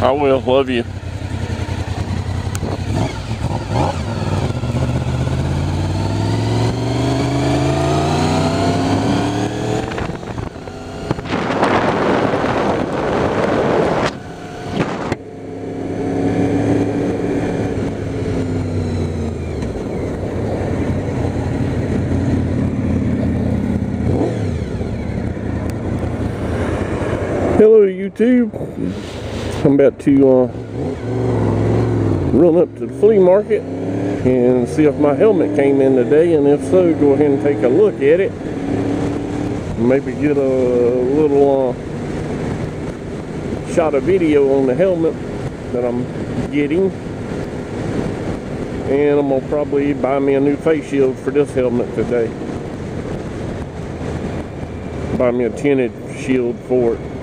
I will. Love you. Hello YouTube. I'm about to uh, run up to the flea market and see if my helmet came in today and if so go ahead and take a look at it. Maybe get a little uh, shot of video on the helmet that I'm getting. And I'm gonna probably buy me a new face shield for this helmet today. Buy me a tinted shield for it.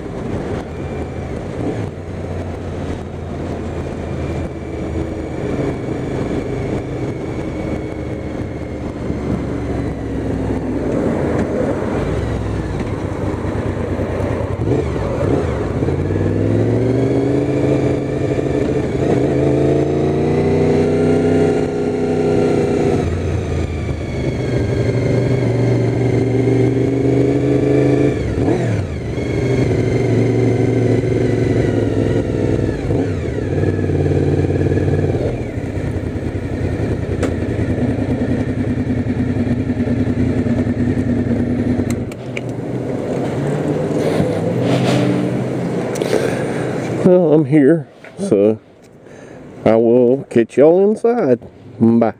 Well, I'm here, so I will catch y'all inside. Bye.